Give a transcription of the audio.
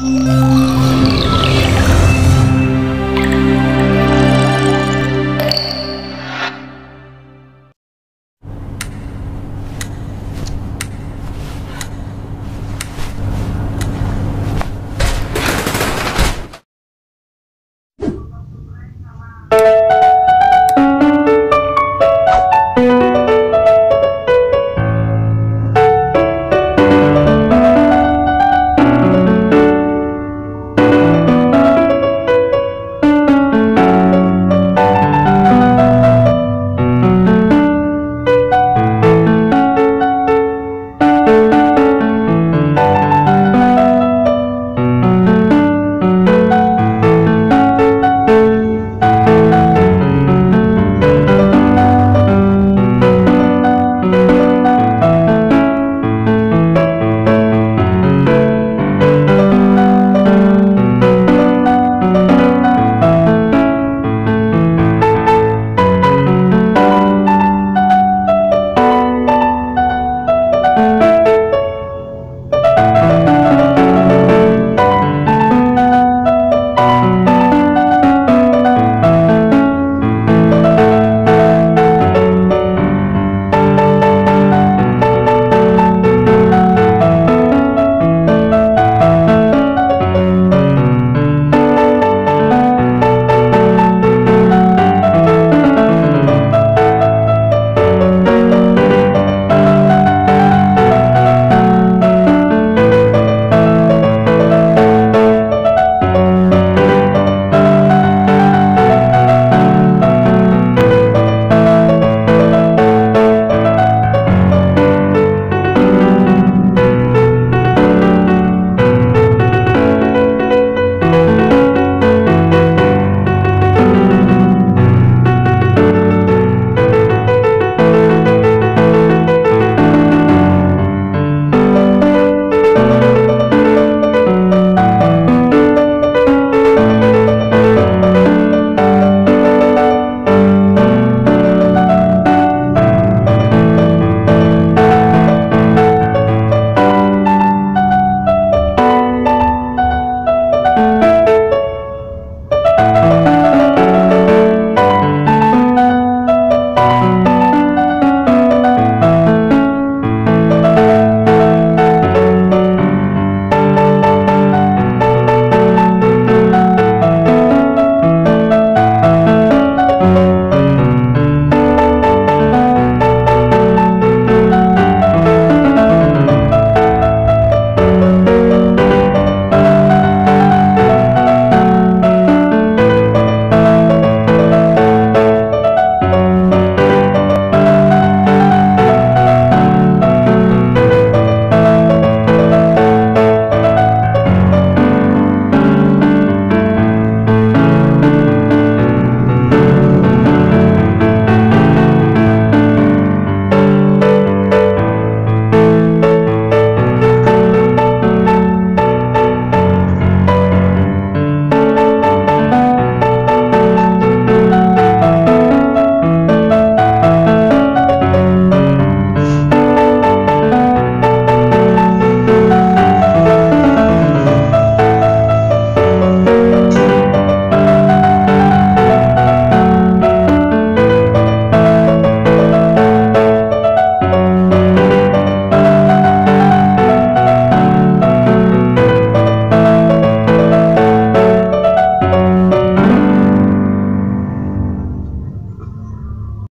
Música